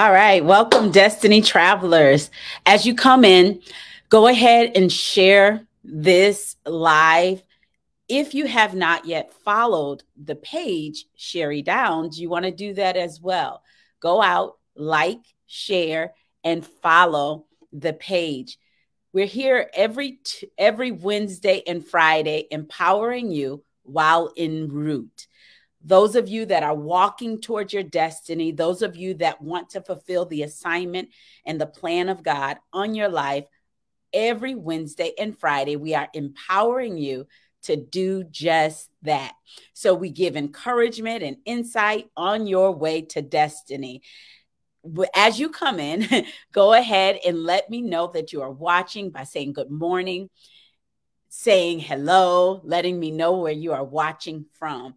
All right. Welcome, Destiny Travelers. As you come in, go ahead and share this live. If you have not yet followed the page, Sherri Downs, you want to do that as well. Go out, like, share, and follow the page. We're here every every Wednesday and Friday, empowering you while en route those of you that are walking towards your destiny, those of you that want to fulfill the assignment and the plan of God on your life, every Wednesday and Friday, we are empowering you to do just that. So we give encouragement and insight on your way to destiny. As you come in, go ahead and let me know that you are watching by saying good morning, saying hello, letting me know where you are watching from.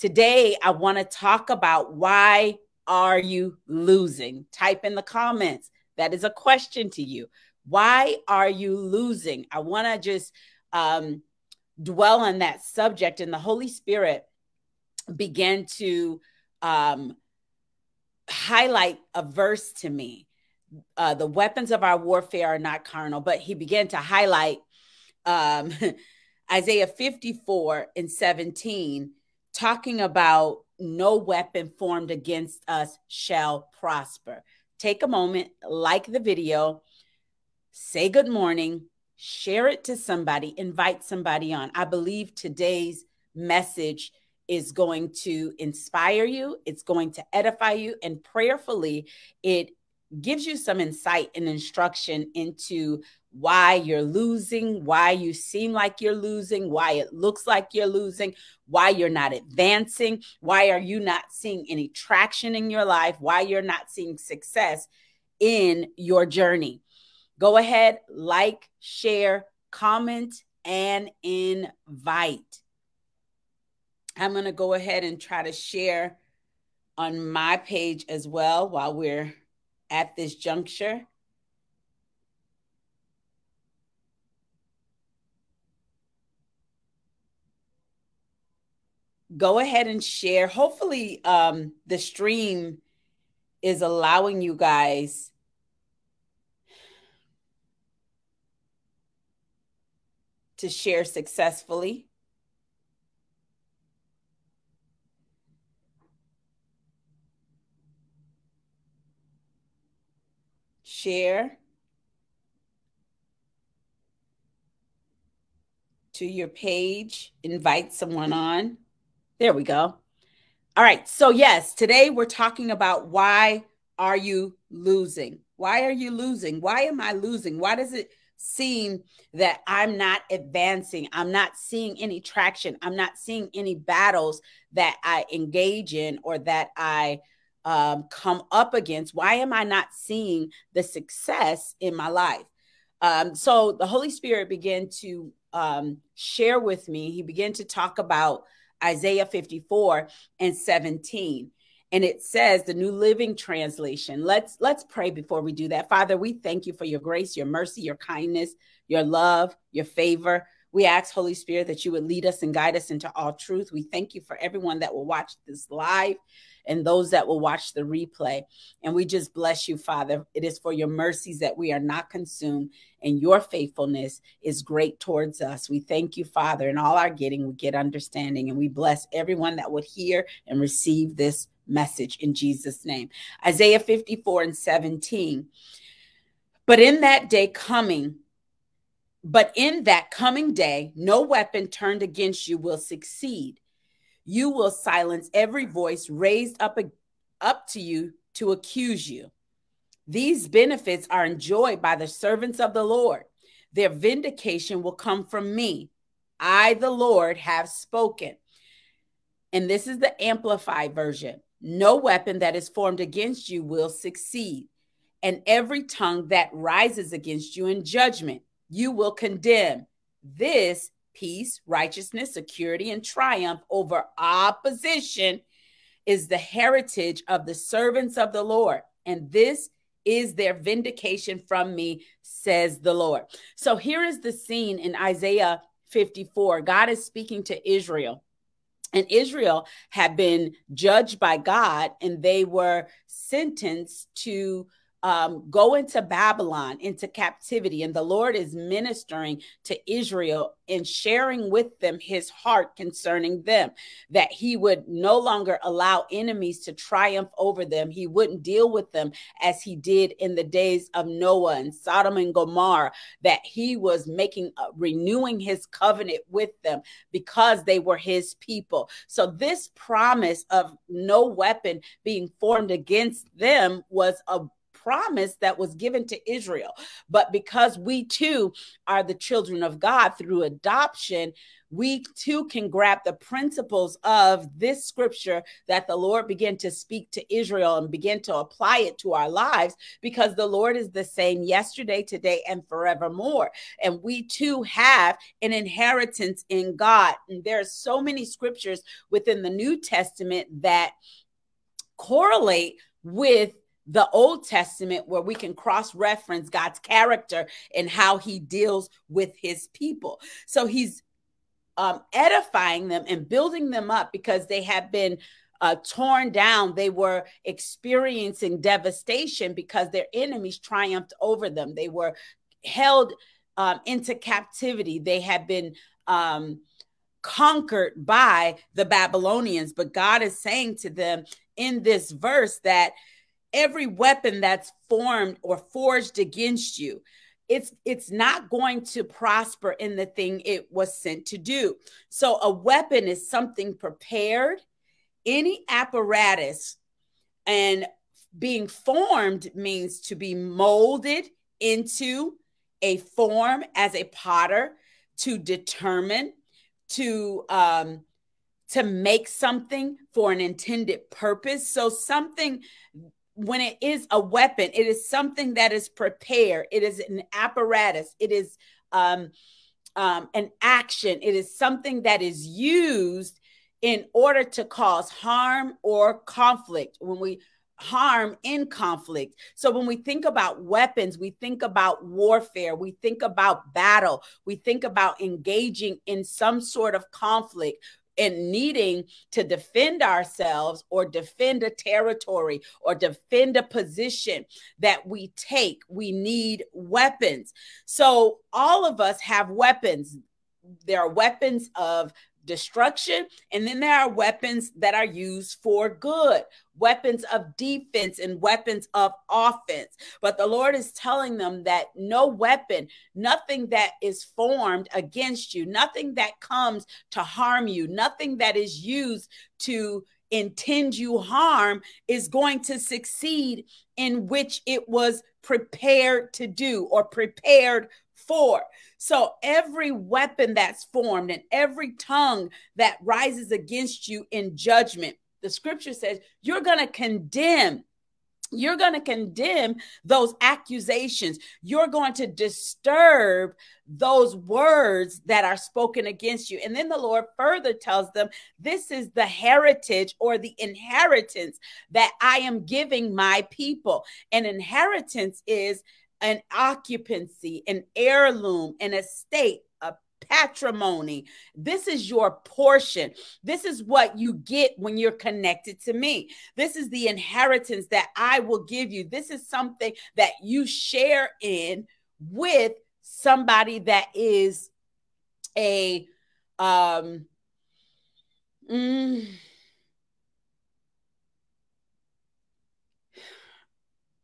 Today, I want to talk about why are you losing? Type in the comments. That is a question to you. Why are you losing? I want to just um, dwell on that subject, and the Holy Spirit began to um, highlight a verse to me. Uh, the weapons of our warfare are not carnal, but he began to highlight um, Isaiah 54 and 17 talking about no weapon formed against us shall prosper. Take a moment, like the video, say good morning, share it to somebody, invite somebody on. I believe today's message is going to inspire you, it's going to edify you, and prayerfully, it gives you some insight and instruction into why you're losing, why you seem like you're losing, why it looks like you're losing, why you're not advancing, why are you not seeing any traction in your life, why you're not seeing success in your journey. Go ahead, like, share, comment, and invite. I'm going to go ahead and try to share on my page as well while we're at this juncture. go ahead and share. Hopefully, um, the stream is allowing you guys to share successfully. Share to your page, invite someone on. There we go. All right. So, yes, today we're talking about why are you losing? Why are you losing? Why am I losing? Why does it seem that I'm not advancing? I'm not seeing any traction. I'm not seeing any battles that I engage in or that I um, come up against. Why am I not seeing the success in my life? Um, so the Holy Spirit began to um, share with me. He began to talk about Isaiah 54 and 17 and it says the new living translation let's let's pray before we do that father we thank you for your grace your mercy your kindness your love your favor we ask holy spirit that you would lead us and guide us into all truth we thank you for everyone that will watch this live and those that will watch the replay. And we just bless you, Father. It is for your mercies that we are not consumed, and your faithfulness is great towards us. We thank you, Father. In all our getting, we get understanding, and we bless everyone that would hear and receive this message in Jesus' name. Isaiah 54 and 17. But in that day coming, but in that coming day, no weapon turned against you will succeed you will silence every voice raised up, up to you to accuse you. These benefits are enjoyed by the servants of the Lord. Their vindication will come from me. I, the Lord, have spoken. And this is the amplified version. No weapon that is formed against you will succeed. And every tongue that rises against you in judgment, you will condemn. This peace, righteousness, security, and triumph over opposition is the heritage of the servants of the Lord. And this is their vindication from me, says the Lord. So here is the scene in Isaiah 54. God is speaking to Israel. and Israel had been judged by God and they were sentenced to um, go into Babylon, into captivity. And the Lord is ministering to Israel and sharing with them his heart concerning them, that he would no longer allow enemies to triumph over them. He wouldn't deal with them as he did in the days of Noah and Sodom and Gomorrah, that he was making, uh, renewing his covenant with them because they were his people. So, this promise of no weapon being formed against them was a promise that was given to Israel. But because we too are the children of God through adoption, we too can grab the principles of this scripture that the Lord began to speak to Israel and begin to apply it to our lives because the Lord is the same yesterday, today, and forevermore. And we too have an inheritance in God. And there are so many scriptures within the New Testament that correlate with the Old Testament where we can cross reference God's character and how he deals with his people. So he's um, edifying them and building them up because they have been uh, torn down. They were experiencing devastation because their enemies triumphed over them. They were held um, into captivity. They had been um, conquered by the Babylonians. But God is saying to them in this verse that every weapon that's formed or forged against you it's it's not going to prosper in the thing it was sent to do. So a weapon is something prepared any apparatus and being formed means to be molded into a form as a potter to determine to um to make something for an intended purpose. So something when it is a weapon, it is something that is prepared. It is an apparatus. It is um, um, an action. It is something that is used in order to cause harm or conflict. When we harm in conflict. So when we think about weapons, we think about warfare, we think about battle, we think about engaging in some sort of conflict and needing to defend ourselves or defend a territory or defend a position that we take, we need weapons. So all of us have weapons. There are weapons of destruction. And then there are weapons that are used for good, weapons of defense and weapons of offense. But the Lord is telling them that no weapon, nothing that is formed against you, nothing that comes to harm you, nothing that is used to intend you harm is going to succeed in which it was prepared to do or prepared So every weapon that's formed and every tongue that rises against you in judgment, the scripture says you're going to condemn. You're going to condemn those accusations. You're going to disturb those words that are spoken against you. And then the Lord further tells them, This is the heritage or the inheritance that I am giving my people. An inheritance is an occupancy, an heirloom, an estate, a patrimony. This is your portion. This is what you get when you're connected to me. This is the inheritance that I will give you. This is something that you share in with somebody that is a um mm,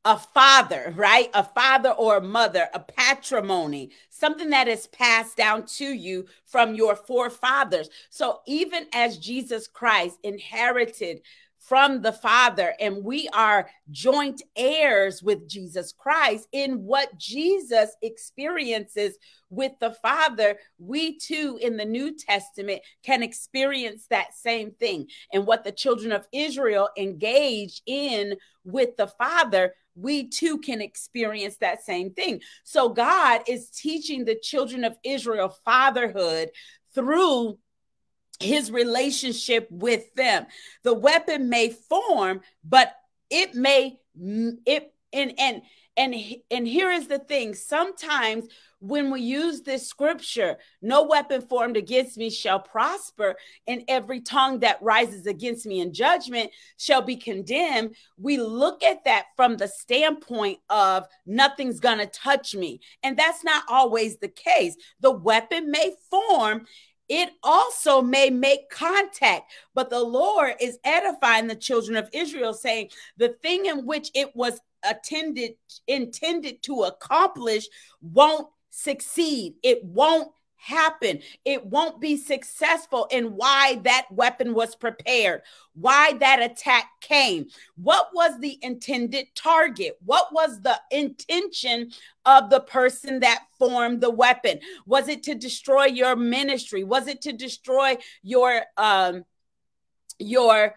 a father, right? A father or a mother, a patrimony, something that is passed down to you from your forefathers. So even as Jesus Christ inherited from the Father, and we are joint heirs with Jesus Christ in what Jesus experiences with the Father, we too in the New Testament can experience that same thing. And what the children of Israel engage in with the Father, we too can experience that same thing. So God is teaching the children of Israel fatherhood through his relationship with them. The weapon may form, but it may it and and and and here is the thing. Sometimes when we use this scripture no weapon formed against me shall prosper and every tongue that rises against me in judgment shall be condemned. We look at that from the standpoint of nothing's going to touch me and that's not always the case. The weapon may form it also may make contact. But the Lord is edifying the children of Israel, saying, The thing in which it was attended intended to accomplish won't succeed. It won't happen. It won't be successful in why that weapon was prepared, why that attack came. What was the intended target? What was the intention of the person that formed the weapon? Was it to destroy your ministry? Was it to destroy your um your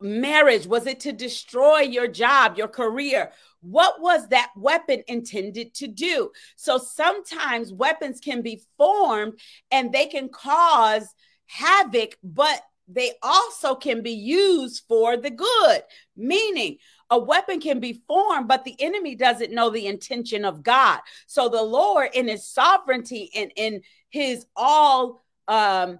marriage? Was it to destroy your job, your career? What was that weapon intended to do? So sometimes weapons can be formed and they can cause havoc, but they also can be used for the good. Meaning, a weapon can be formed, but the enemy doesn't know the intention of God. So the Lord, in his sovereignty and in his all um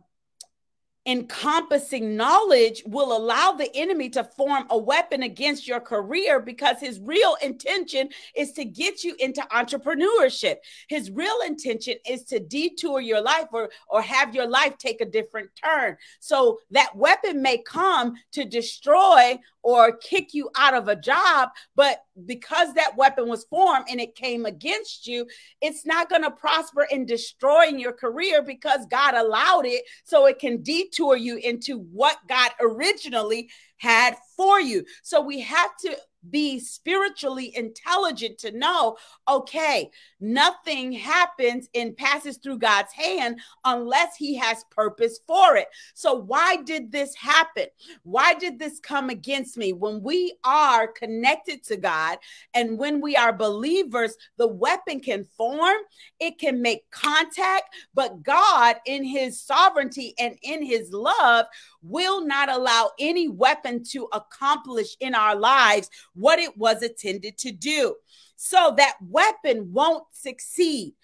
encompassing knowledge will allow the enemy to form a weapon against your career because his real intention is to get you into entrepreneurship. His real intention is to detour your life or, or have your life take a different turn. So that weapon may come to destroy or kick you out of a job, but because that weapon was formed and it came against you, it's not going to prosper in destroying your career because God allowed it so it can detour you into what God originally had for you. So we have to be spiritually intelligent to know okay, nothing happens and passes through God's hand unless He has purpose for it. So, why did this happen? Why did this come against me? When we are connected to God and when we are believers, the weapon can form, it can make contact, but God, in His sovereignty and in His love, will not allow any weapon to accomplish in our lives what it was intended to do. So that weapon won't succeed.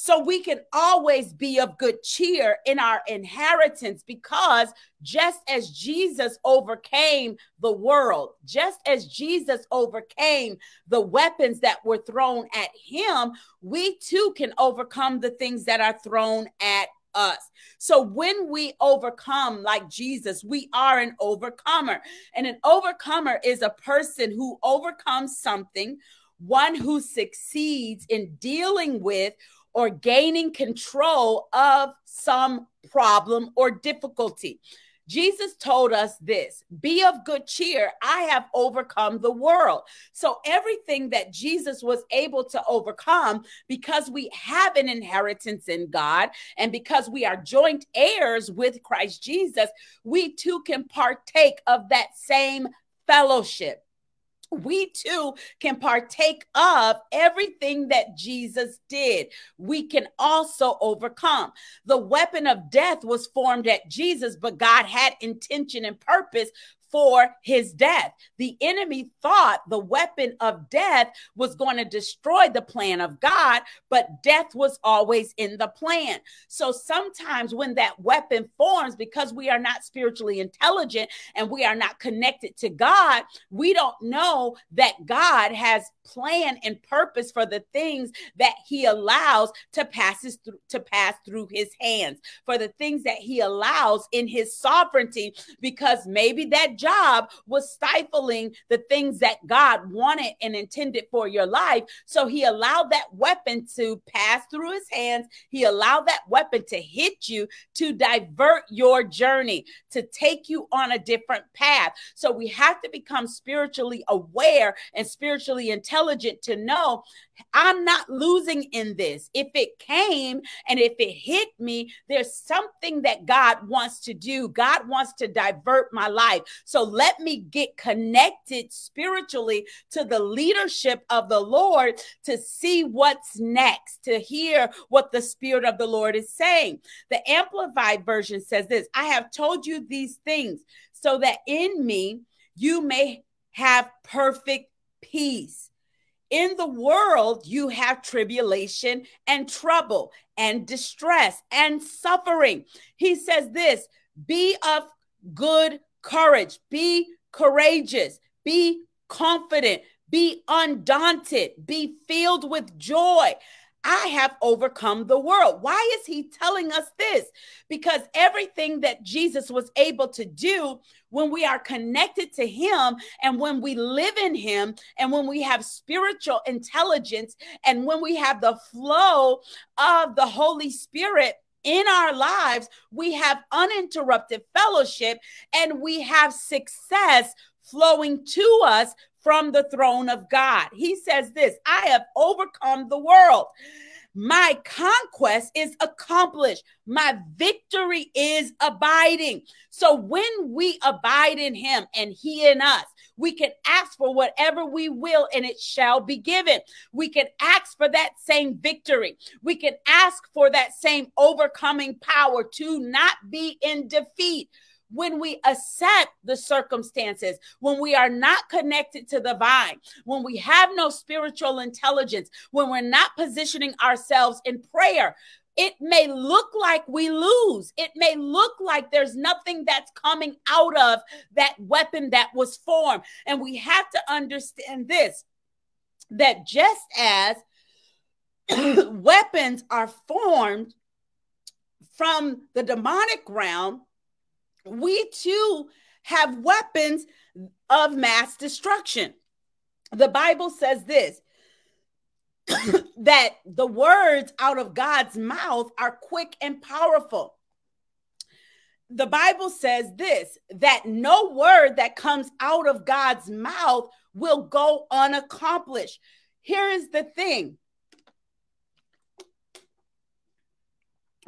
So we can always be of good cheer in our inheritance because just as Jesus overcame the world, just as Jesus overcame the weapons that were thrown at him, we too can overcome the things that are thrown at us. So when we overcome like Jesus, we are an overcomer. And an overcomer is a person who overcomes something, one who succeeds in dealing with or gaining control of some problem or difficulty. Jesus told us this be of good cheer. I have overcome the world. So, everything that Jesus was able to overcome, because we have an inheritance in God and because we are joint heirs with Christ Jesus, we too can partake of that same fellowship we too can partake of everything that Jesus did. We can also overcome. The weapon of death was formed at Jesus, but God had intention and purpose for his death. The enemy thought the weapon of death was going to destroy the plan of God, but death was always in the plan. So sometimes when that weapon forms, because we are not spiritually intelligent and we are not connected to God, we don't know that God has plan and purpose for the things that he allows to passes through to pass through his hands for the things that he allows in his sovereignty because maybe that job was stifling the things that God wanted and intended for your life so he allowed that weapon to pass through his hands he allowed that weapon to hit you to divert your journey to take you on a different path so we have to become spiritually aware and spiritually intelligent to know I'm not losing in this. If it came and if it hit me, there's something that God wants to do. God wants to divert my life. So let me get connected spiritually to the leadership of the Lord to see what's next, to hear what the Spirit of the Lord is saying. The Amplified Version says this I have told you these things so that in me you may have perfect peace In the world, you have tribulation and trouble and distress and suffering. He says this be of good courage, be courageous, be confident, be undaunted, be filled with joy. I have overcome the world. Why is he telling us this? Because everything that Jesus was able to do when we are connected to him and when we live in him and when we have spiritual intelligence and when we have the flow of the Holy Spirit in our lives, we have uninterrupted fellowship and we have success flowing to us from the throne of God. He says this I have overcome the world. My conquest is accomplished. My victory is abiding. So when we abide in Him and He in us, we can ask for whatever we will and it shall be given. We can ask for that same victory. We can ask for that same overcoming power to not be in defeat when we accept the circumstances, when we are not connected to the vine, when we have no spiritual intelligence, when we're not positioning ourselves in prayer, it may look like we lose. It may look like there's nothing that's coming out of that weapon that was formed. And we have to understand this that just as weapons are formed from the demonic realm, we too have weapons of mass destruction. The Bible says this that the words out of God's mouth are quick and powerful. The Bible says this that no word that comes out of God's mouth will go unaccomplished. Here is the thing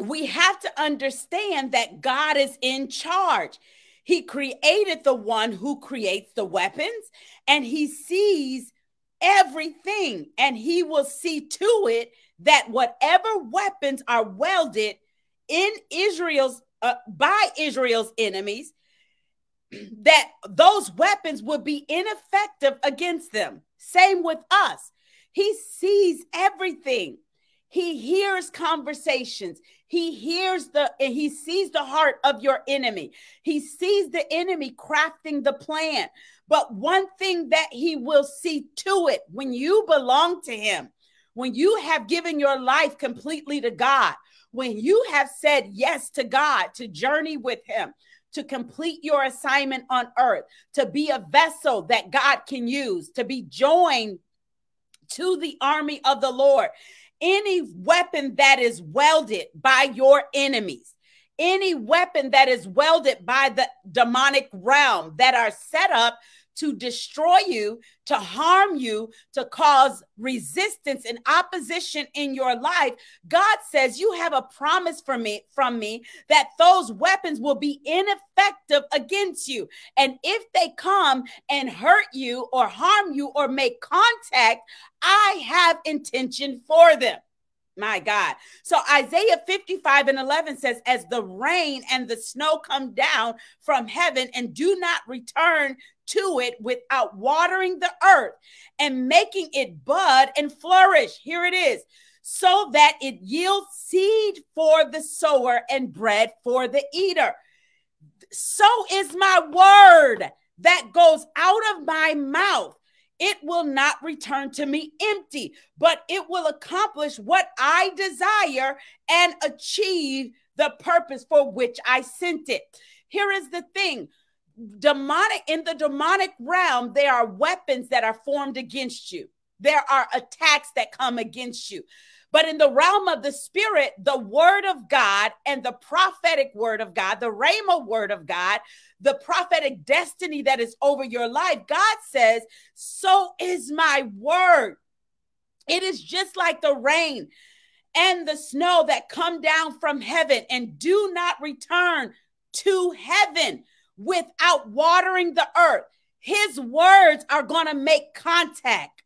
we have to understand that God is in charge. He created the one who creates the weapons and he sees everything and he will see to it that whatever weapons are welded in Israel's uh, by Israel's enemies that those weapons would be ineffective against them. Same with us. He sees everything. He hears conversations. He hears the he sees the heart of your enemy. He sees the enemy crafting the plan. But one thing that he will see to it when you belong to him, when you have given your life completely to God, when you have said yes to God to journey with him, to complete your assignment on earth, to be a vessel that God can use, to be joined to the army of the Lord any weapon that is welded by your enemies, any weapon that is welded by the demonic realm that are set up to destroy you, to harm you, to cause resistance and opposition in your life, God says you have a promise from me from me that those weapons will be ineffective against you. And if they come and hurt you or harm you or make contact, I have intention for them. My God. So Isaiah 55 and 11 says, As the rain and the snow come down from heaven and do not return to it without watering the earth and making it bud and flourish. Here it is. So that it yields seed for the sower and bread for the eater. So is my word that goes out of my mouth it will not return to me empty, but it will accomplish what I desire and achieve the purpose for which I sent it. Here is the thing demonic in the demonic realm there are weapons that are formed against you. There are attacks that come against you. But in the realm of the spirit, the word of God and the prophetic word of God, the Rhema word of God, the prophetic destiny that is over your life, God says, So is my word. It is just like the rain and the snow that come down from heaven and do not return to heaven without watering the earth. His words are going to make contact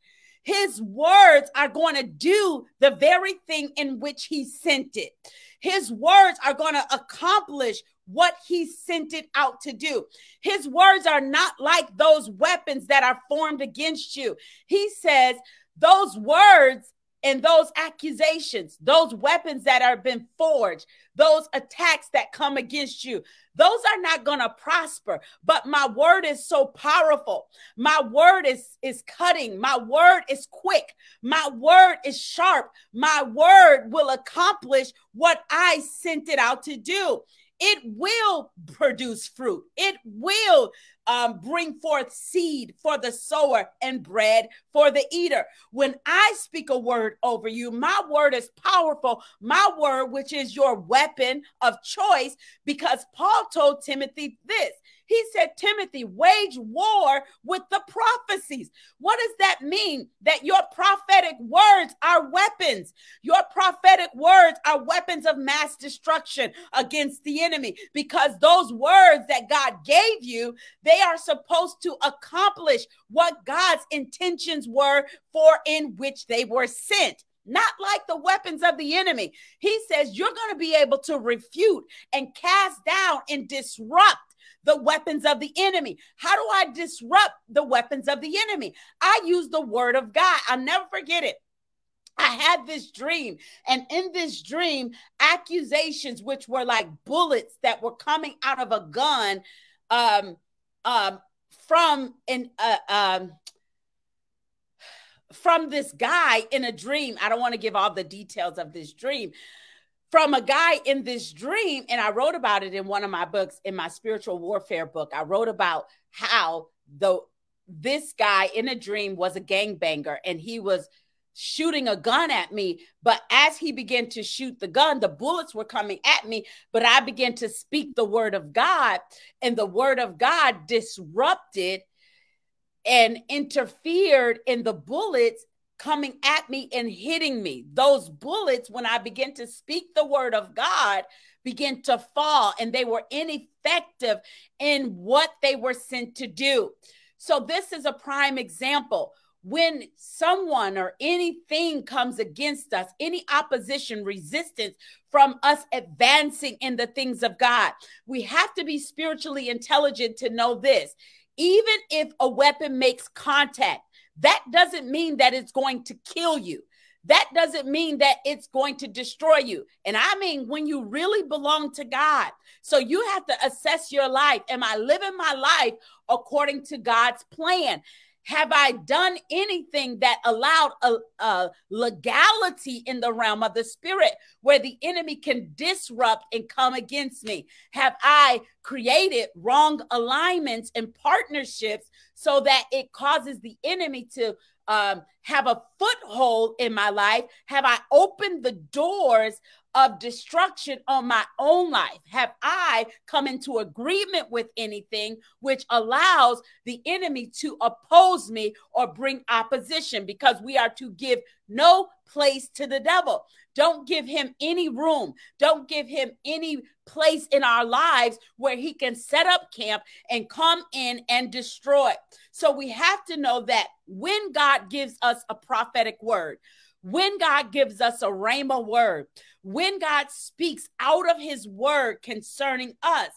his words are going to do the very thing in which he sent it. His words are going to accomplish what he sent it out to do. His words are not like those weapons that are formed against you. He says, those words and those accusations, those weapons that are been forged, those attacks that come against you, those are not going to prosper. But my word is so powerful. My word is, is cutting. My word is quick. My word is sharp. My word will accomplish what I sent it out to do it will produce fruit. It will um, bring forth seed for the sower and bread for the eater. When I speak a word over you, my word is powerful. My word, which is your weapon of choice, because Paul told Timothy this he said, Timothy, wage war with the prophecies. What does that mean? That your prophetic words are weapons. Your prophetic words are weapons of mass destruction against the enemy because those words that God gave you, they are supposed to accomplish what God's intentions were for in which they were sent not like the weapons of the enemy. He says you're going to be able to refute and cast down and disrupt the weapons of the enemy. How do I disrupt the weapons of the enemy? I use the word of God. I'll never forget it. I had this dream, and in this dream, accusations, which were like bullets that were coming out of a gun, um, um, from an uh, um, from this guy in a dream. I don't want to give all the details of this dream, from a guy in this dream, and I wrote about it in one of my books, in my spiritual warfare book. I wrote about how the this guy in a dream was a gangbanger and he was shooting a gun at me. But as he began to shoot the gun, the bullets were coming at me. But I began to speak the word of God, and the word of God disrupted and interfered in the bullets coming at me and hitting me. Those bullets, when I begin to speak the word of God, begin to fall and they were ineffective in what they were sent to do. So, this is a prime example. When someone or anything comes against us, any opposition, resistance from us advancing in the things of God, we have to be spiritually intelligent to know this. Even if a weapon makes contact, that doesn't mean that it's going to kill you. That doesn't mean that it's going to destroy you. And I mean, when you really belong to God. So you have to assess your life. Am I living my life according to God's plan? Have I done anything that allowed a, a, legality in the realm of the spirit where the enemy can disrupt and come against me? Have I created wrong alignments and partnerships so that it causes the enemy to um, have a foothold in my life? Have I opened the doors of destruction on my own life? Have I come into agreement with anything which allows the enemy to oppose me or bring opposition? Because we are to give no place to the devil. Don't give him any room. Don't give him any place in our lives where he can set up camp and come in and destroy. So we have to know that when God gives us a prophetic word, when God gives us a rhema word, when God speaks out of his word concerning us,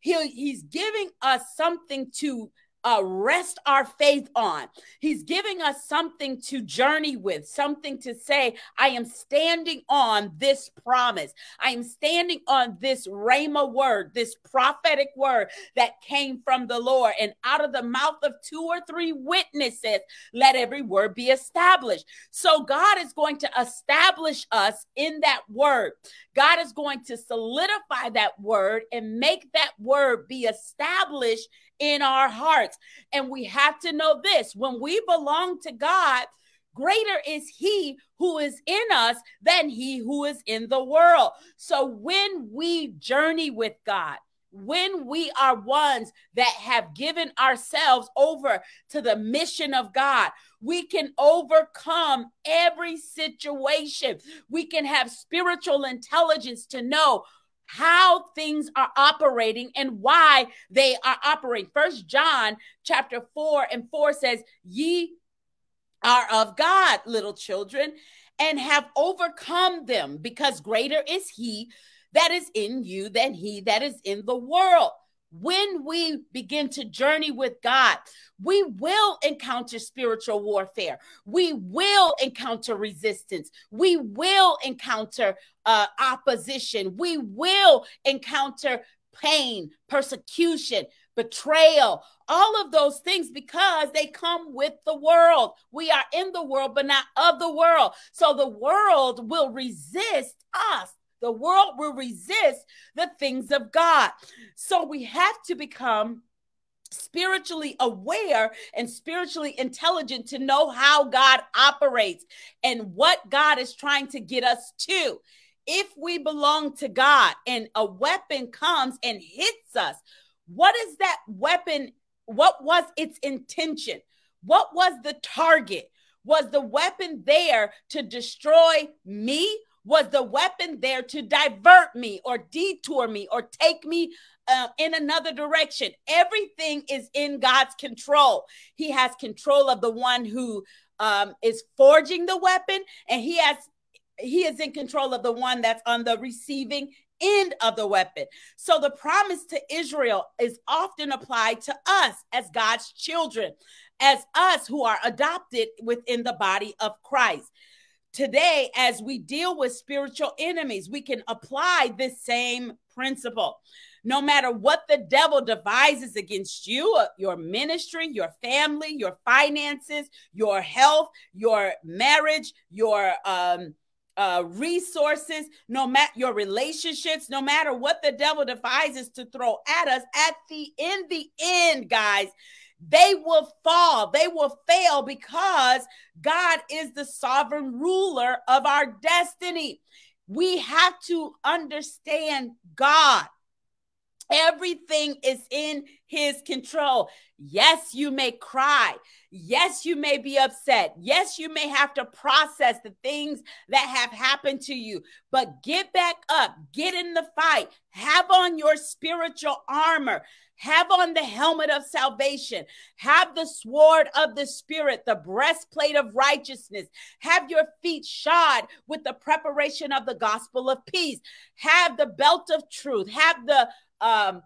he, he's giving us something to uh, rest our faith on. He's giving us something to journey with, something to say, I am standing on this promise. I am standing on this Rhema word, this prophetic word that came from the Lord. And out of the mouth of two or three witnesses, let every word be established. So God is going to establish us in that word. God is going to solidify that word and make that word be established in our hearts. And we have to know this when we belong to God, greater is he who is in us than he who is in the world. So when we journey with God, when we are ones that have given ourselves over to the mission of God, we can overcome every situation. We can have spiritual intelligence to know how things are operating and why they are operating. First John chapter 4 and 4 says, Ye are of God, little children, and have overcome them, because greater is he that is in you than he that is in the world. When we begin to journey with God, we will encounter spiritual warfare. We will encounter resistance. We will encounter uh, opposition. We will encounter pain, persecution, betrayal, all of those things because they come with the world. We are in the world, but not of the world. So the world will resist us. The world will resist the things of God. So we have to become spiritually aware and spiritually intelligent to know how God operates and what God is trying to get us to. If we belong to God and a weapon comes and hits us, what is that weapon? What was its intention? What was the target? Was the weapon there to destroy me? Was the weapon there to divert me or detour me or take me uh, in another direction? Everything is in God's control. He has control of the one who um, is forging the weapon, and he has he is in control of the one that's on the receiving end of the weapon. So the promise to Israel is often applied to us as God's children, as us who are adopted within the body of Christ. Today, as we deal with spiritual enemies, we can apply this same principle. No matter what the devil devises against you, uh, your ministry, your family, your finances, your health, your marriage, your um, uh, resources, no matter your relationships, no matter what the devil devises to throw at us, at the in the end, guys, they will fall, they will fail because God is the sovereign ruler of our destiny. We have to understand God. Everything is in his control. Yes, you may cry. Yes, you may be upset. Yes, you may have to process the things that have happened to you, but get back up, get in the fight, have on your spiritual armor, have on the helmet of salvation, have the sword of the Spirit, the breastplate of righteousness, have your feet shod with the preparation of the gospel of peace, have the belt of truth, have the um,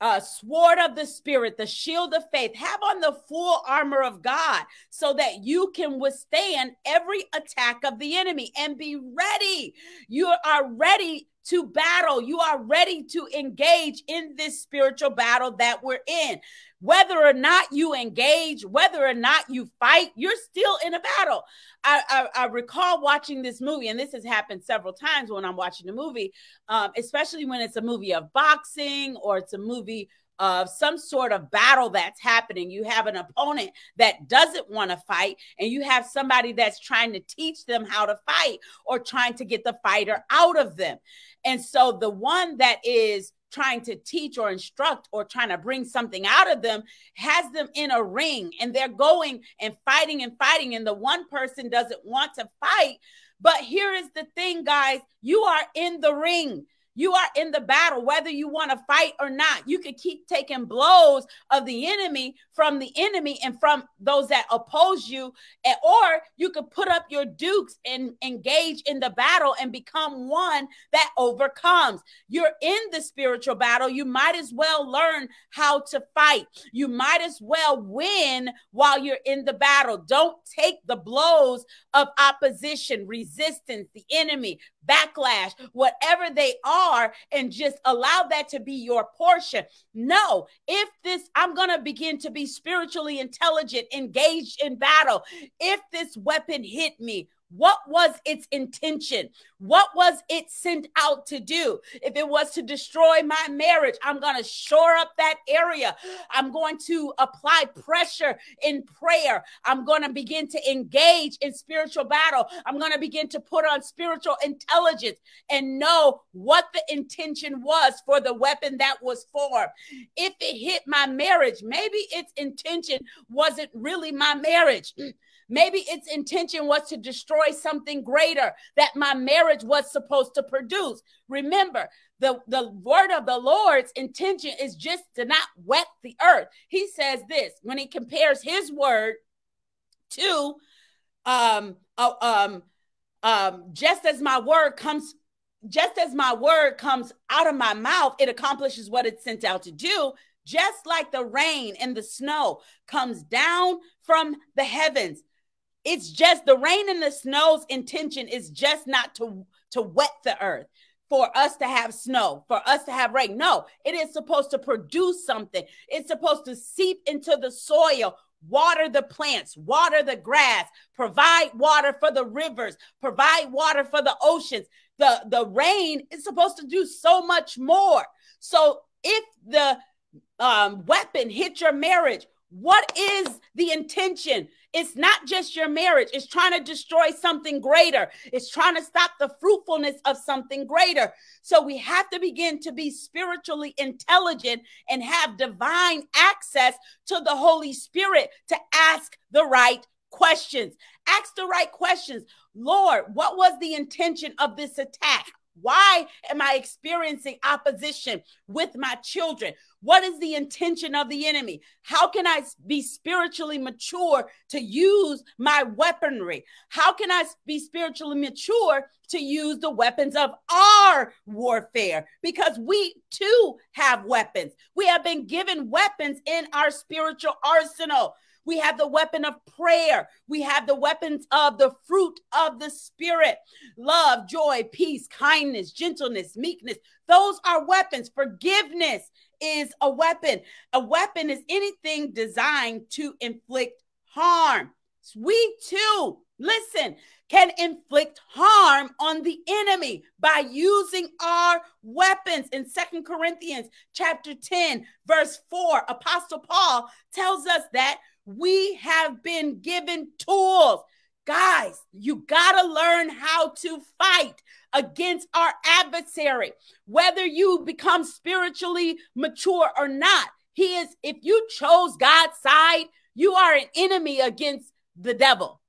uh, sword of the spirit, the shield of faith. Have on the full armor of God so that you can withstand every attack of the enemy and be ready. You are ready to battle. You are ready to engage in this spiritual battle that we're in. Whether or not you engage, whether or not you fight, you're still in a battle. I, I, I recall watching this movie, and this has happened several times when I'm watching a movie, um, especially when it's a movie of boxing or it's a movie of some sort of battle that's happening. You have an opponent that doesn't want to fight, and you have somebody that's trying to teach them how to fight or trying to get the fighter out of them. And so the one that is trying to teach or instruct or trying to bring something out of them has them in a ring and they're going and fighting and fighting and the one person doesn't want to fight but here is the thing guys you are in the ring you are in the battle, whether you want to fight or not. You could keep taking blows of the enemy from the enemy and from those that oppose you, eh, or you could put up your dukes and engage in the battle and become one that overcomes. You're in the spiritual battle. You might as well learn how to fight. You might as well win while you're in the battle. Don't take the blows of opposition, resistance, the enemy, backlash, whatever they are, and just allow that to be your portion. No, if this, I'm going to begin to be spiritually intelligent, engaged in battle. If this weapon hit me, what was its intention? What was it sent out to do? If it was to destroy my marriage, I'm going to shore up that area. I'm going to apply pressure in prayer. I'm going to begin to engage in spiritual battle. I'm going to begin to put on spiritual intelligence and know what the intention was for the weapon that was formed. If it hit my marriage, maybe its intention wasn't really my marriage. Maybe its intention was to destroy something greater that my marriage was supposed to produce. Remember, the, the word of the Lord's intention is just to not wet the earth. He says this when he compares his word to um, uh, um, um, just as my word comes just as my word comes out of my mouth, it accomplishes what it's sent out to do. Just like the rain and the snow comes down from the heavens. It's just the rain and the snow's intention is just not to, to wet the earth for us to have snow, for us to have rain. No, it is supposed to produce something. It's supposed to seep into the soil, water the plants, water the grass, provide water for the rivers, provide water for the oceans. The, the rain is supposed to do so much more. So if the um, weapon hit your marriage, what is the intention? It's not just your marriage, it's trying to destroy something greater. It's trying to stop the fruitfulness of something greater. So we have to begin to be spiritually intelligent and have divine access to the Holy Spirit to ask the right questions. Ask the right questions. Lord, what was the intention of this attack? Why am I experiencing opposition with my children? What is the intention of the enemy? How can I be spiritually mature to use my weaponry? How can I be spiritually mature to use the weapons of our warfare? Because we too have weapons. We have been given weapons in our spiritual arsenal. We have the weapon of prayer. We have the weapons of the fruit of the Spirit love, joy, peace, kindness, gentleness, meekness. Those are weapons. Forgiveness is a weapon. A weapon is anything designed to inflict harm. We too, listen, can inflict harm on the enemy by using our weapons. In Second Corinthians chapter 10, verse 4, Apostle Paul tells us that we have been given tools. Guys, you got to learn how to fight against our adversary, whether you become spiritually mature or not. He is, if you chose God's side, you are an enemy against the devil.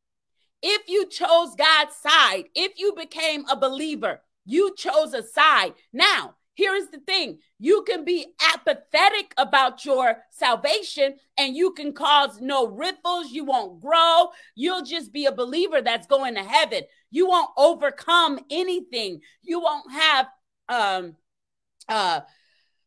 If you chose God's side, if you became a believer, you chose a side. Now, Here's the thing you can be apathetic about your salvation and you can cause no ripples. You won't grow. You'll just be a believer that's going to heaven. You won't overcome anything. You won't have um, uh,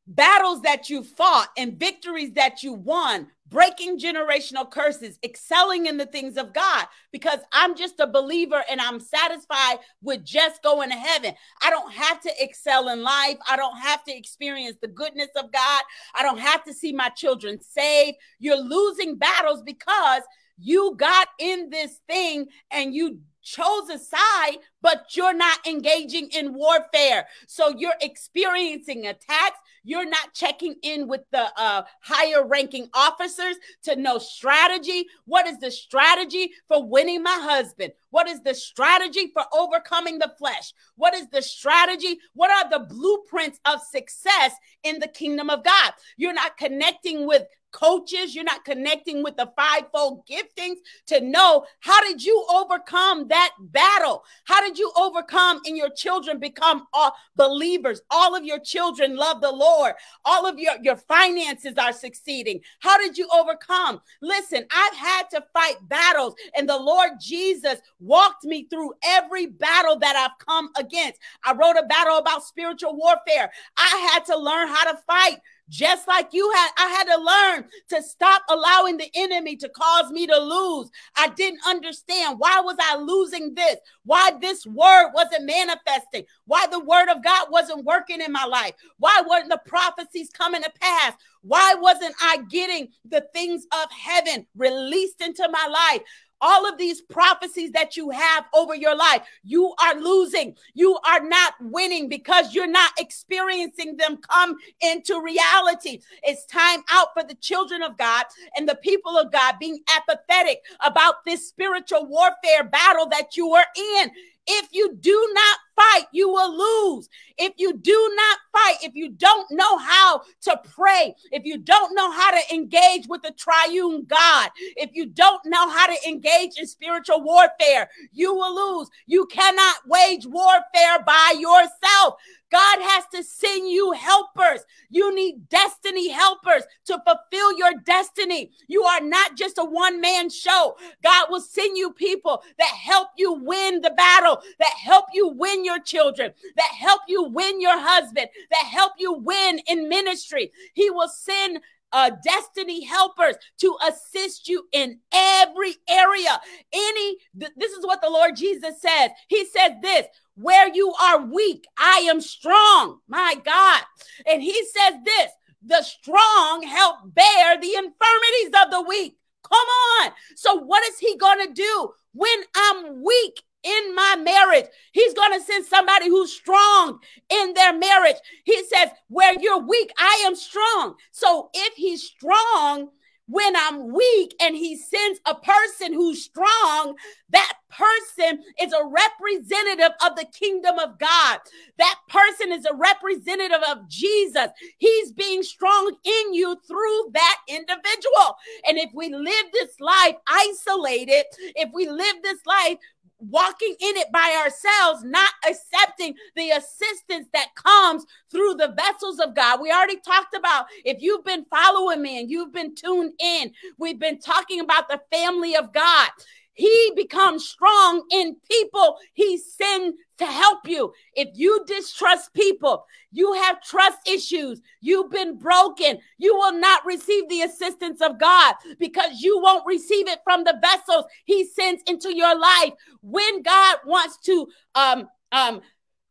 battles that you fought and victories that you won breaking generational curses, excelling in the things of God, because I'm just a believer and I'm satisfied with just going to heaven. I don't have to excel in life. I don't have to experience the goodness of God. I don't have to see my children saved. You're losing battles because you got in this thing and you chose a side, but you're not engaging in warfare. So you're experiencing attacks. You're not checking in with the uh, higher ranking officers to know strategy. What is the strategy for winning my husband? What is the strategy for overcoming the flesh? What is the strategy? What are the blueprints of success in the kingdom of God? You're not connecting with coaches, you're not connecting with the fivefold giftings to know how did you overcome that battle? How did you overcome and your children become all believers? All of your children love the Lord. All of your, your finances are succeeding. How did you overcome? Listen, I've had to fight battles, and the Lord Jesus walked me through every battle that I've come against. I wrote a battle about spiritual warfare. I had to learn how to fight just like you had i had to learn to stop allowing the enemy to cause me to lose. I didn't understand. Why was i losing this? Why this word wasn't manifesting? Why the word of god wasn't working in my life? Why weren't the prophecies coming to pass? Why wasn't i getting the things of heaven released into my life all of these prophecies that you have over your life, you are losing. You are not winning because you're not experiencing them come into reality. It's time out for the children of God and the people of God being apathetic about this spiritual warfare battle that you are in. If you do not fight, you will lose. If you do not fight, if you don't know how to pray, if you don't know how to engage with the triune God, if you don't know how to engage in spiritual warfare, you will lose. You cannot wage warfare by yourself. God has to send you helpers. You need destiny helpers to fulfill your destiny. You are not just a one man show. God will send you people that help you win the battle, that help you win your children, that help you win your husband, that help you win in ministry. He will send uh, destiny helpers to assist you in every area. Any, th- this is what the Lord Jesus says. He says this where you are weak, I am strong. My God. And he says this the strong help bear the infirmities of the weak. Come on. So, what is he going to do when I'm weak? In my marriage, he's to send somebody who's strong in their marriage. He says, Where you're weak, I am strong. So, if he's strong, when I'm weak and he sends a person who's strong, that person is a representative of the kingdom of God. That person is a representative of Jesus. He's being strong in you through that individual. And if we live this life isolated, if we live this life walking in it by ourselves, not accepting the assistance that comes through the vessels of God. We already talked about if you've been following me and you've been tuned in, we've been talking about the family of God. He becomes strong in people he sends to help you. If you distrust people, you have trust issues, you've been broken, you will not receive the assistance of God because you won't receive it from the vessels he sends into your life. When God wants to um um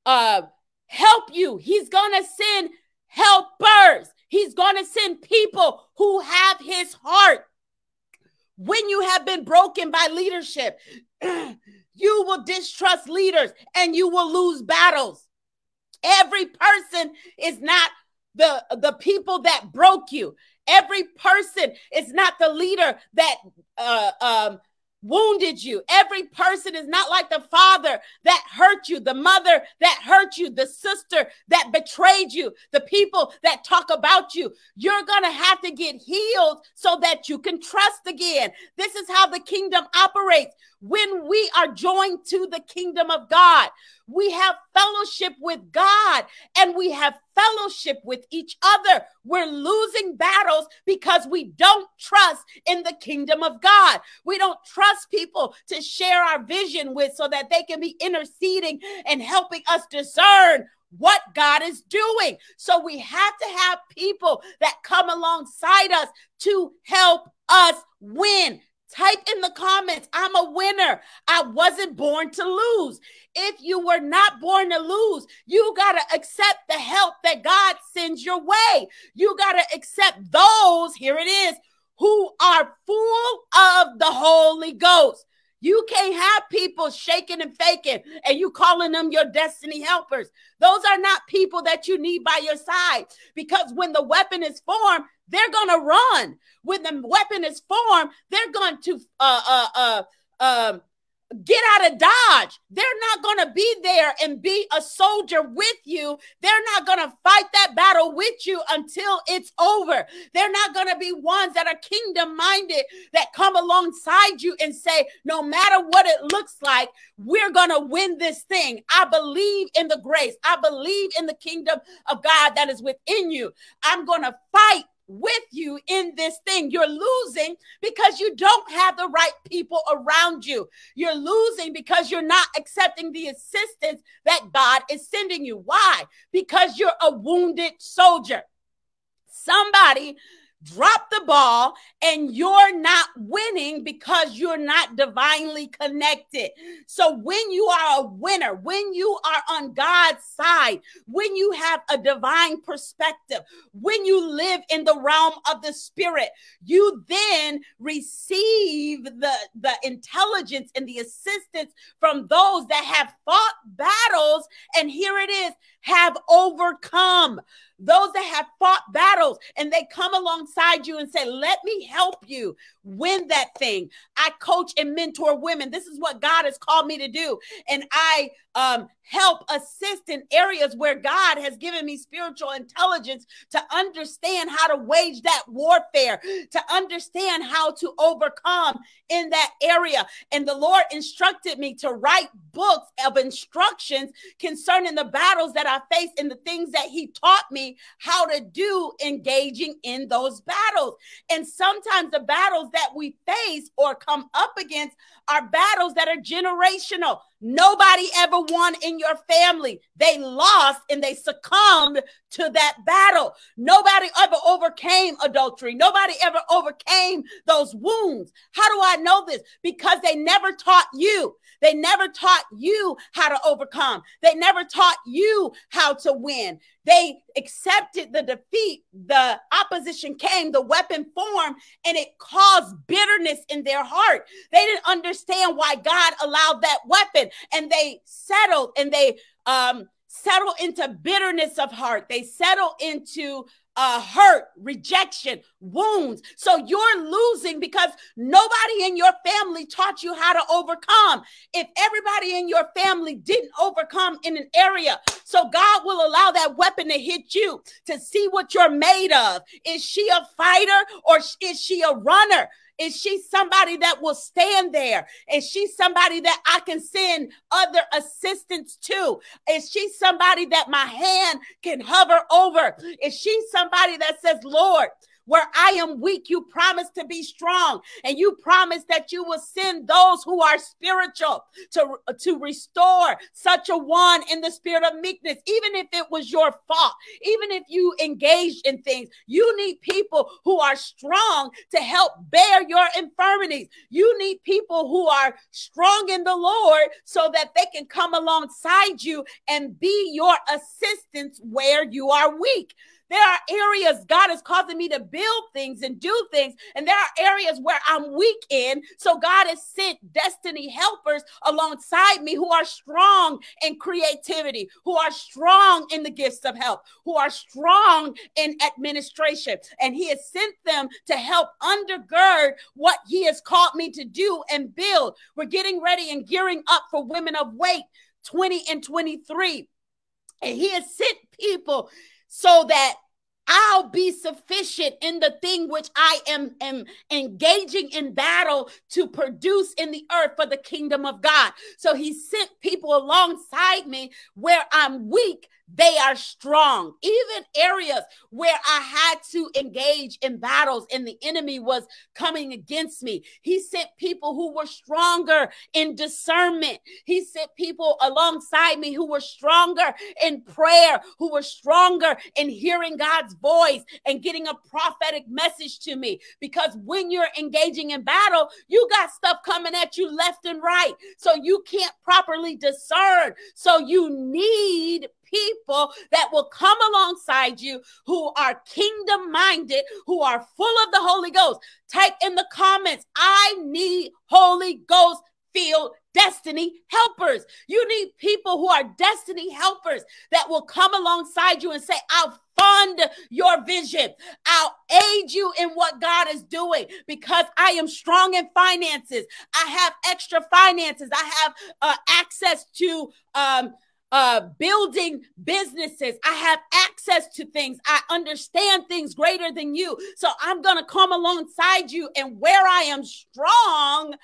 uh help you, he's to send helpers. He's going to send people who have his heart when you have been broken by leadership, you will distrust leaders and you will lose battles. Every person is not the, the people that broke you. Every person is not the leader that uh, um, wounded you. Every person is not like the father that hurt you, the mother that hurt you, the sister that betrayed you, the people that talk about you. You're going to have to get healed so that you can trust again. This is how the kingdom operates. When we are joined to the kingdom of God, we have fellowship with God and we have fellowship with each other. We're losing battles because we don't trust in the kingdom of God. We don't trust people to share our vision with so that they can be interceding and helping us discern what God is doing. So we have to have people that come alongside us to help us win. Type in the comments, I'm a winner. I wasn't born to lose. If you were not born to lose, you got to accept the help that God sends your way. You got to accept those, here it is, who are full of the Holy Ghost. You can't have people shaking and faking and you calling them your destiny helpers. Those are not people that you need by your side because when the weapon is formed, they're going to run. When the weapon is formed, they're going to uh uh uh um get out of Dodge. They're not going to be there and be a soldier with you. They're not going to fight that battle with you until it's over. They're not going to be ones that are kingdom minded that come alongside you and say, no matter what it looks like, we're going to win this thing. I believe in the grace. I believe in the kingdom of God that is within you. I'm going to fight with you in this thing. You're losing because you don't have the right people around you. You're losing because you're not accepting the assistance that God is sending you. Why? Because you're a wounded soldier. Somebody drop the ball and you're not winning because you're not divinely connected. So when you are a winner, when you are on God's side, when you have a divine perspective, when you live in the realm of the spirit, you then receive the, the intelligence and the assistance from those that have fought battles. And here it is have overcome those that have fought battles and they come alongside alongside you and say, Let me help you win that thing. I coach and mentor women. This is what God has called me to do. And I um, help assist in areas where God has given me spiritual intelligence to understand how to wage that warfare, to understand how to overcome in that area. And the Lord instructed me to write books of instructions concerning the battles that I face and the things that He taught me how to do engaging in those battles. And sometimes the battles that we face or come up against are battles that are generational. Nobody ever won in your family. They lost and they succumbed to that battle. Nobody ever overcame adultery. Nobody ever overcame those wounds. How do I know this? Because they never taught you. They never taught you how to overcome. They never taught you how to win. They accepted the defeat. The opposition came, the weapon formed, and it caused bitterness in their heart. They didn't understand why God allowed that weapon, and they settled and they um settle into bitterness of heart. They settle into uh, hurt, rejection, wounds. So you're losing because nobody in your family taught you how to overcome. If everybody in your family didn't overcome in an area, so God will allow that weapon to hit you to see what you're made of. Is she a fighter or is she a runner? Is she somebody that will stand there? Is she somebody that I can send other assistance to? Is she somebody that my hand can hover over? Is she somebody that says, Lord, where I am weak, you promise to be strong. And you promise that you will send those who are spiritual to, to restore such a one in the spirit of meekness. Even if it was your fault, even if you engaged in things, you need people who are strong to help bear your infirmities. You need people who are strong in the Lord so that they can come alongside you and be your assistance where you are weak. There are areas God is causing me to build things and do things, and there are areas where I'm weak in. So God has sent destiny helpers alongside me who are strong in creativity, who are strong in the gifts of help, who are strong in administration. And He has sent them to help undergird what He has called me to do and build. We're getting ready and gearing up for Women of Weight 20 and 23. And He has sent people so that I'll be sufficient in the thing which I am, am engaging in battle to produce in the earth for the kingdom of God. So he sent people alongside me where I'm weak they are strong. Even areas where I had to engage in battles and the enemy was coming against me, he sent people who were stronger in discernment. He sent people alongside me who were stronger in prayer, who were stronger in hearing God's voice and getting a prophetic message to me. Because when you're engaging in battle, you got stuff coming at you left and right. So you can't properly discern. So you need people that will come alongside you who are kingdom minded, who are full of the Holy Ghost. Type in the comments, I need Holy Ghost filled destiny helpers. You need people who are destiny helpers that will come alongside you and say, I'll fund your vision. I'll aid you in what God is doing because I am strong in finances. I have extra finances. I have uh, access to um, uh, building businesses. I have access to things. I understand things greater than you. So I'm going to come alongside you. And where I am strong,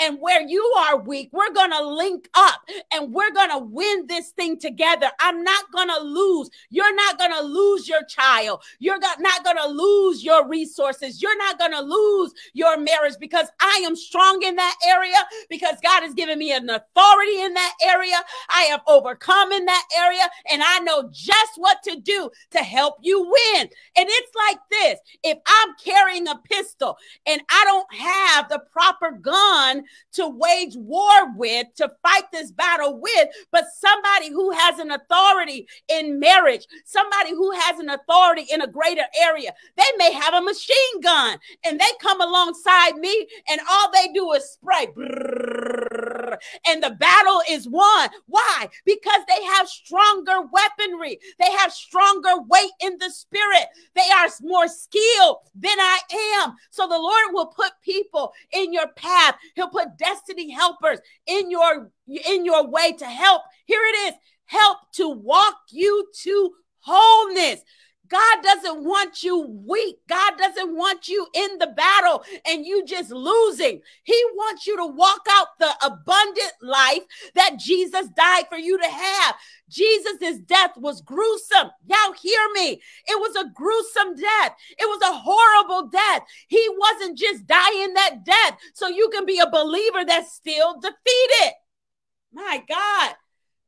and where you are weak, we're going to link up and we're going to win this thing together. I'm not going to lose. You're not going to lose your child. You're not going to lose your resources. You're not going to lose your marriage because I am strong in that area because God has given me an authority in that area. I have overcome in that area and I know just what to do to help you win. And it's like this if I'm carrying a pistol and I don't have the proper gun to wage war with, to fight this battle with, but somebody who has an authority in marriage, somebody who has an authority in a greater area. They may have a machine gun and they come alongside me and all they do is spray. Brrr, children. And the battle is won. Why? Because they have stronger weaponry, they have stronger weight in the spirit, they are more skilled than I am. So the Lord will put people in your path, He'll put destiny helpers in your in your way to help. Here it is help to walk you to wholeness. God doesn't want you weak. God doesn't want you in the battle and you just losing. He wants you to walk out the abundant life that Jesus died for you to have. Jesus' death was gruesome. Y'all hear me? It was a gruesome death. It was a horrible death. He wasn't just dying that death so you can be a believer that's still defeated. My God.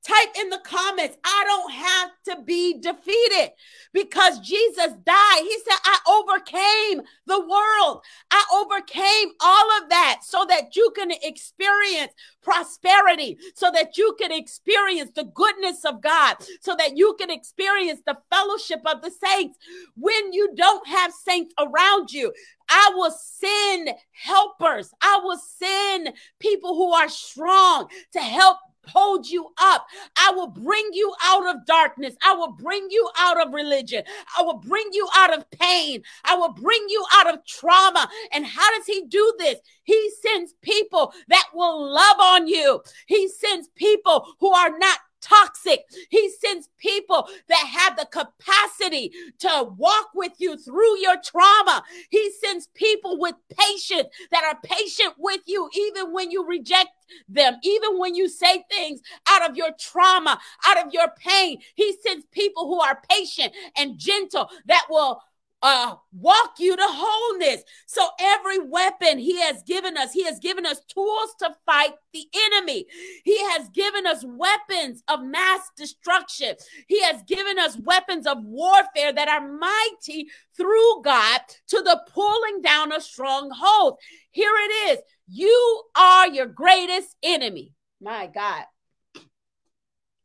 Type in the comments, I don't have to be defeated because Jesus died. He said, I overcame the world. I overcame all of that so that you can experience prosperity, so that you can experience the goodness of God, so that you can experience the fellowship of the saints. When you don't have saints around you, I will send helpers. I will send people who are strong to help hold you up. I will bring you out of darkness. I will bring you out of religion. I will bring you out of pain. I will bring you out of trauma. And how does he do this? He sends people that will love on you. He sends people who are not toxic. He sends people that have the capacity to walk with you through your trauma. He sends people with patience that are patient with you, even when you reject them, even when you say things out of your trauma, out of your pain. He sends people who are patient and gentle that will uh, walk you to wholeness. So every weapon he has given us, he has given us tools to fight the enemy. He has given us weapons of mass destruction. He has given us weapons of warfare that are mighty through God to the pulling down of strongholds. Here it is. You are your greatest enemy. My God.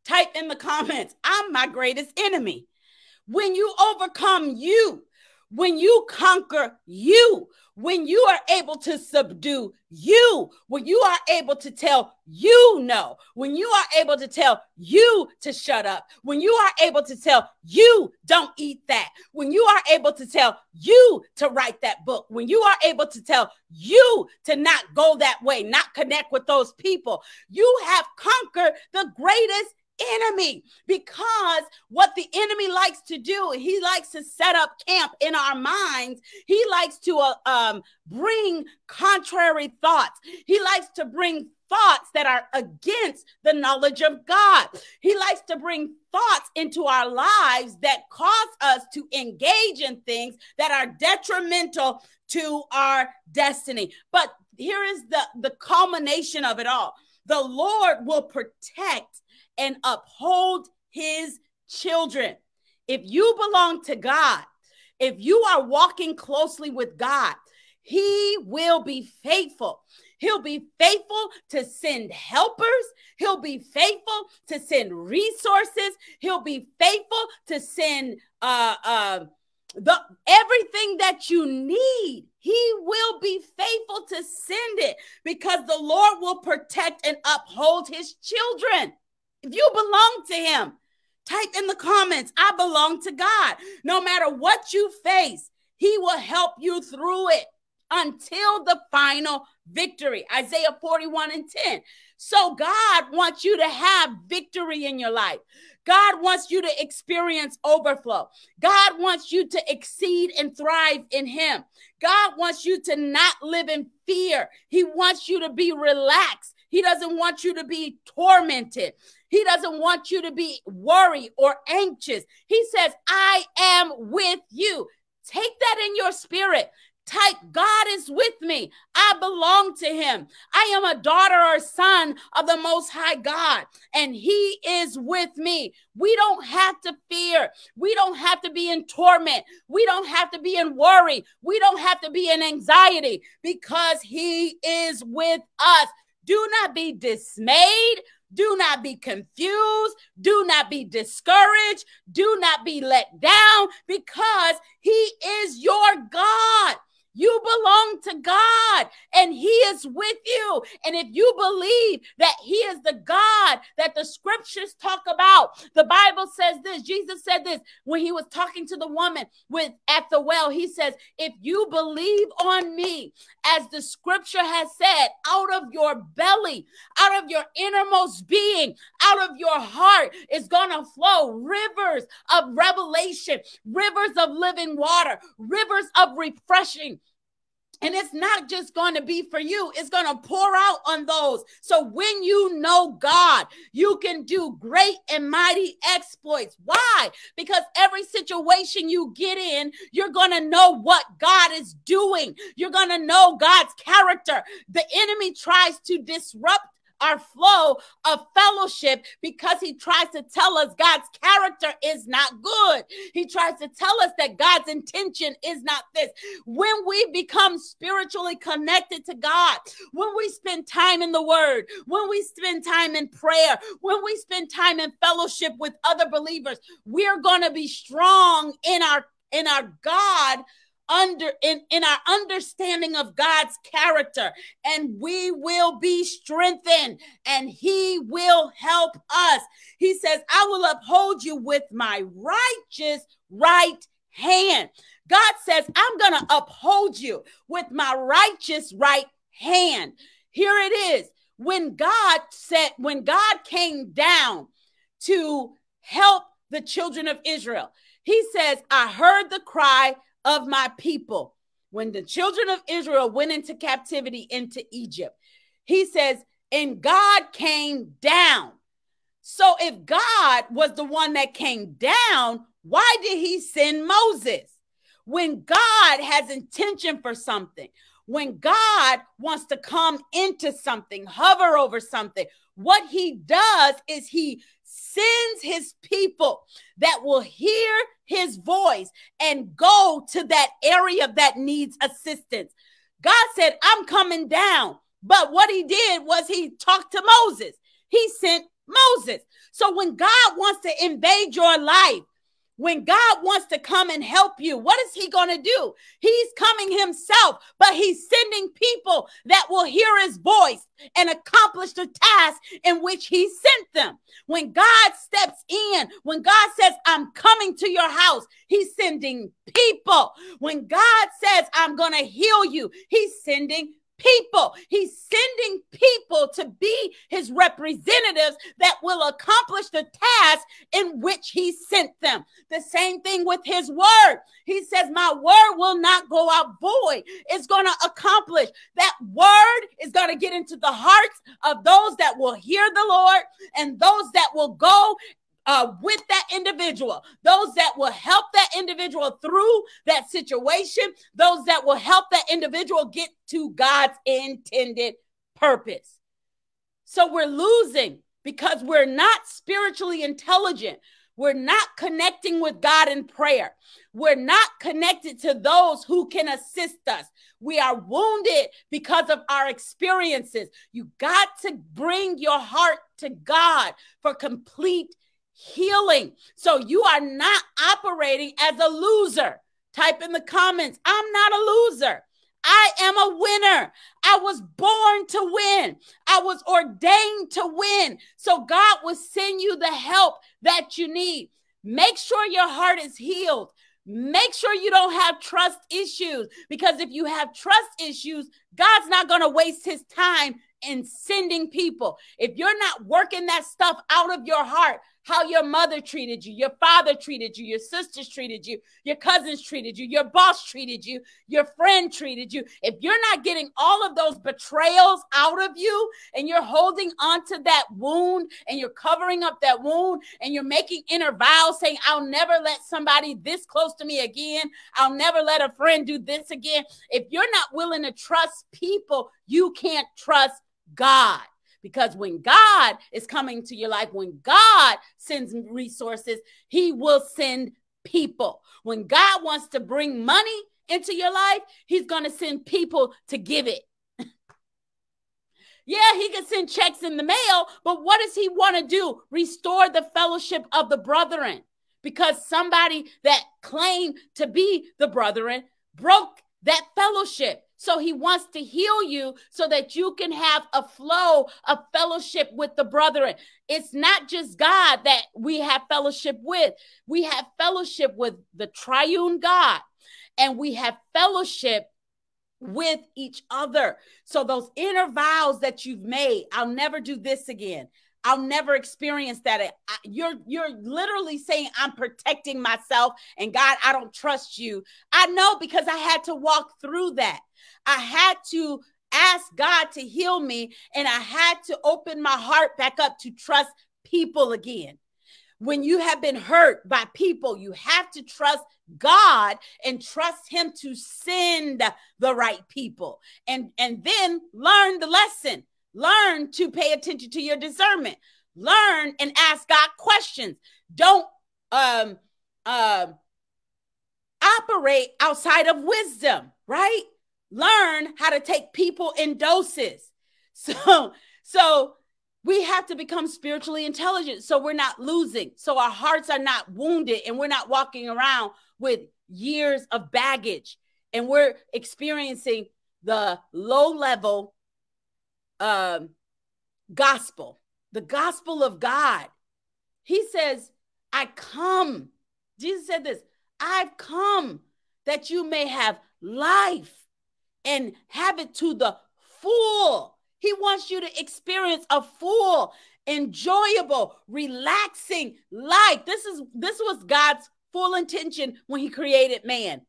Type in the comments, I'm my greatest enemy. When you overcome you, when you conquer you, when you are able to subdue you, when you are able to tell you no, when you are able to tell you to shut up, when you are able to tell you don't eat that, when you are able to tell you to write that book, when you are able to tell you to not go that way, not connect with those people, you have conquered the greatest enemy because what the enemy likes to do he likes to set up camp in our minds he likes to uh, um, bring contrary thoughts he likes to bring thoughts that are against the knowledge of God. He likes to bring thoughts into our lives that cause us to engage in things that are detrimental to our destiny. But here is the, the culmination of it all the Lord will protect and uphold his children. If you belong to God, if you are walking closely with God, he will be faithful. He'll be faithful to send helpers. He'll be faithful to send resources. He'll be faithful to send uh, uh, the everything that you need. He will be faithful to send it because the Lord will protect and uphold his children. If you belong to Him, type in the comments, I belong to God. No matter what you face, He will help you through it until the final victory. Isaiah 41 and 10. So God wants you to have victory in your life. God wants you to experience overflow. God wants you to exceed and thrive in Him. God wants you to not live in fear. He wants you to be relaxed. He doesn't want you to be tormented. He doesn't want you to be worried or anxious. He says, I am with you. Take that in your spirit. Type, God is with me. I belong to him. I am a daughter or son of the Most High God, and he is with me. We don't have to fear. We don't have to be in torment. We don't have to be in worry. We don't have to be in anxiety because he is with us. Do not be dismayed. Do not be confused. Do not be discouraged. Do not be let down because He is your God. You belong to God and He is with you. And if you believe that He is the God that the scriptures talk about, the Bible says this. Jesus said this when He was talking to the woman with at the well. He says, If you believe on me, as the scripture has said, out of your belly, out of your innermost being, out of your heart is going to flow rivers of revelation, rivers of living water, rivers of refreshing and it's not just going to be for you, it's going to pour out on those. So when you know God, you can do great and mighty exploits. Why? Because every situation you get in, you're going to know what God is doing. You're going to know God's character. The enemy tries to disrupt our flow of fellowship because he tries to tell us God's character is not good. He tries to tell us that God's intention is not this. When we become spiritually connected to God, when we spend time in the word, when we spend time in prayer, when we spend time in fellowship with other believers, we're going to be strong in our in our God under in, in our understanding of God's character, and we will be strengthened, and He will help us. He says, I will uphold you with my righteous right hand. God says, I'm to uphold you with my righteous right hand. Here it is. When God said, when God came down to help the children of Israel, he says, I heard the cry of my people. When the children of Israel went into captivity into Egypt, he says, and God came down. So if God was the one that came down, why did he send Moses? When God has intention for something, when God wants to come into something, hover over something, what he does is he sends his people that will hear his voice and go to that area that needs assistance. God said, I'm coming down. But what he did was he talked to Moses. He sent Moses. So when God wants to invade your life, when God wants to come and help you, what is He going to do? He's coming Himself, but He's sending people that will hear His voice and accomplish the task in which He sent them. When God steps in, when God says, I'm coming to your house, He's sending people. When God says, I'm going to heal you, He's sending people. He's sending people to be his representatives that will accomplish the task in which he sent them. The same thing with his word. He says, My word will not go out void. It's going to accomplish. That word is going to get into the hearts of those that will hear the Lord and those that will go uh, with that individual, those that will help that individual through that situation, those that will help that individual get to God's intended purpose. So we're losing because we're not spiritually intelligent. We're not connecting with God in prayer. We're not connected to those who can assist us. We are wounded because of our experiences. You got to bring your heart to God for complete healing. So you are not operating as a loser. Type in the comments, I'm not a loser. I am a winner. I was born to win. I was ordained to win. So God will send you the help that you need. Make sure your heart is healed. Make sure you don't have trust issues because if you have trust issues, God's not going to waste his time in sending people. If you're not working that stuff out of your heart, how your mother treated you, your father treated you, your sisters treated you, your cousins treated you, your boss treated you, your friend treated you. If you're not getting all of those betrayals out of you and you're holding on to that wound and you're covering up that wound and you're making inner vows saying, I'll never let somebody this close to me again, I'll never let a friend do this again. If you're not willing to trust people, you can't trust God. Because when God is coming to your life, when God sends resources, He will send people. When God wants to bring money into your life, He's going to send people to give it. yeah, He can send checks in the mail, but what does He want to do? Restore the fellowship of the brethren. Because somebody that claimed to be the brethren broke that fellowship. So he wants to heal you so that you can have a flow of fellowship with the brethren. It's not just God that we have fellowship with, we have fellowship with the triune God, and we have fellowship with each other. So those inner vows that you've made, I'll never do this again. I'll never experience that. You're you're literally saying I'm protecting myself and God, I don't trust you. I know because I had to walk through that. I had to ask God to heal me and I had to open my heart back up to trust people again. When you have been hurt by people, you have to trust God and trust him to send the right people and and then learn the lesson Learn to pay attention to your discernment. Learn and ask God questions. Don't um uh, operate outside of wisdom, right? Learn how to take people in doses. So so we have to become spiritually intelligent so we're not losing. So our hearts are not wounded and we're not walking around with years of baggage and we're experiencing the low level um, gospel, the gospel of God. He says, I come. Jesus said this I've come that you may have life and have it to the full. He wants you to experience a full, enjoyable, relaxing life. This is this was God's full intention when he created man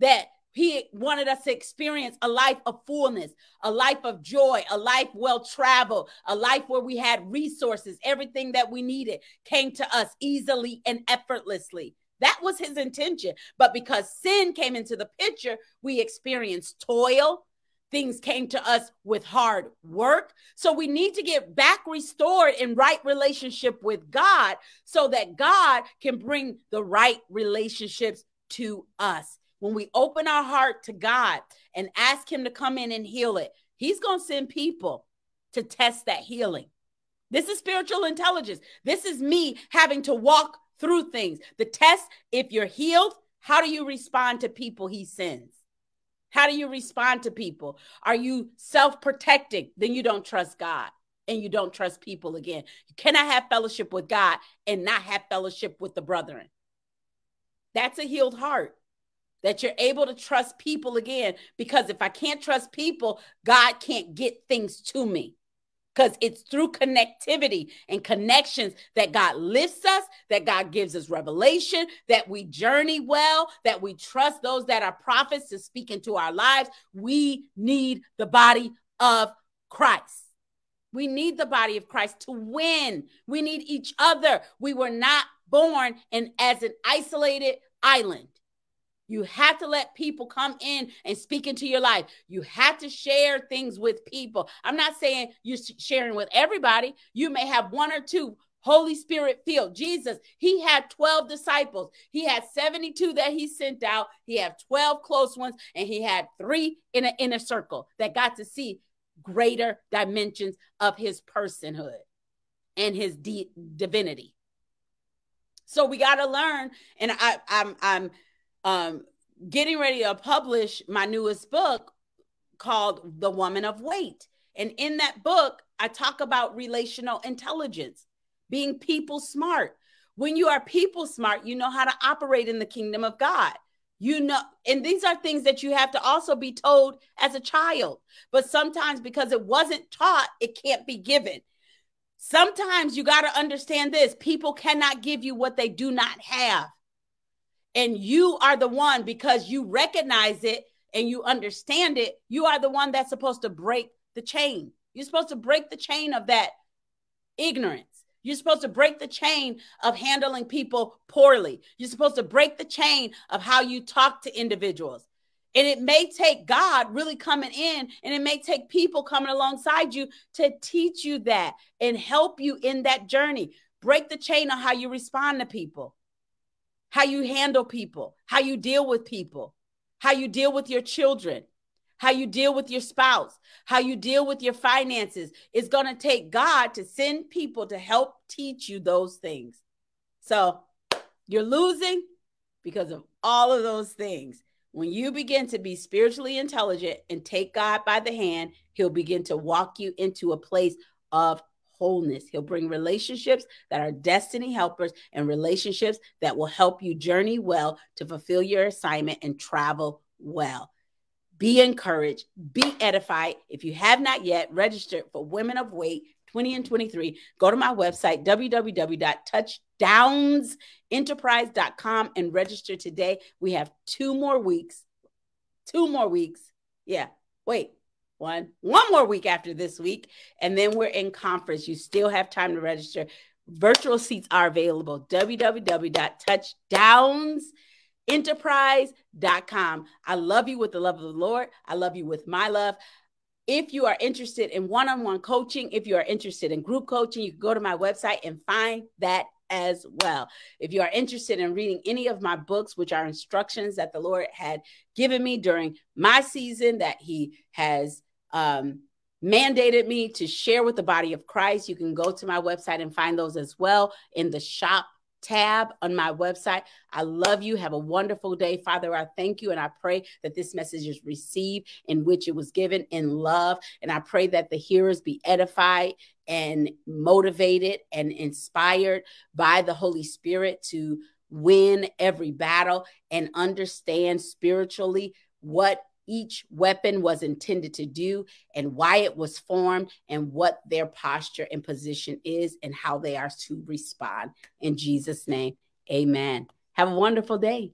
that he wanted us to experience a life of fullness, a life of joy, a life well traveled, a life where we had resources. Everything that we needed came to us easily and effortlessly. That was his intention. But because sin came into the picture, we experienced toil. Things came to us with hard work. So we need to get back restored in right relationship with God so that God can bring the right relationships to us when we open our heart to God and ask Him to come in and heal it, He's going to send people to test that healing. This is spiritual intelligence. This is me having to walk through things. The test, if you're healed, how do you respond to people He sends? How do you respond to people? Are you self protecting? Then you don't trust God and you don't trust people again. You cannot have fellowship with God and not have fellowship with the brethren. That's a healed heart that you're able to trust people again. Because if I can't trust people, God can't get things to me. Because it's through connectivity and connections that God lifts us, that God gives us revelation, that we journey well, that we trust those that are prophets to speak into our lives. We need the body of Christ. We need the body of Christ to win. We need each other. We were not born in as an isolated island. You have to let people come in and speak into your life. You have to share things with people. I'm not saying you're sharing with everybody. You may have one or two Holy Spirit filled. Jesus, he had 12 disciples. He had 72 that he sent out. He had 12 close ones, and he had three in an inner circle that got to see greater dimensions of his personhood and his divinity. So we got to learn. And I, I'm, I'm um, getting ready to publish my newest book called The Woman of Weight. And in that book, I talk about relational intelligence, being people smart. When you are people smart, you know how to operate in the kingdom of God. You know, and these are things that you have to also be told as a child. But sometimes because it wasn't taught, it can't be given. Sometimes you got to understand this people cannot give you what they do not have. And you are the one because you recognize it and you understand it. You are the one that's supposed to break the chain. You're supposed to break the chain of that ignorance. You're supposed to break the chain of handling people poorly. You're supposed to break the chain of how you talk to individuals. And it may take God really coming in, and it may take people coming alongside you to teach you that and help you in that journey. Break the chain on how you respond to people how you handle people, how you deal with people, how you deal with your children, how you deal with your spouse, how you deal with your finances. It's going to take God to send people to help teach you those things. So you're losing because of all of those things. When you begin to be spiritually intelligent and take God by the hand, He'll begin to walk you into a place of wholeness. He'll bring relationships that are destiny helpers and relationships that will help you journey well to fulfill your assignment and travel well. Be encouraged, be edified. If you have not yet registered for Women of Weight 20 and 23, go to my website, www.touchdownsenterprise.com, and register today. We have two more weeks. Two more weeks. Yeah. Wait, one, one more week after this week. And then we're in conference. You still have time to register. Virtual seats are available. www.touchdownsenterprise.com. I love you with the love of the Lord. I love you with my love. If you are interested in one on one coaching, if you are interested in group coaching, you can go to my website and find that as well. If you are interested in reading any of my books, which are instructions that the Lord had given me during my season that He has um, mandated me to share with the body of Christ. You can go to my website and find those as well in the shop tab on my website. I love you. Have a wonderful day. Father, I thank you and I pray that this message is received in which it was given in love. And I pray that the hearers be edified and motivated and inspired by the Holy Spirit to win every battle and understand spiritually what each weapon was intended to do and why it was formed and what their posture and position is and how they are to respond. In Jesus' name, amen. Have a wonderful day.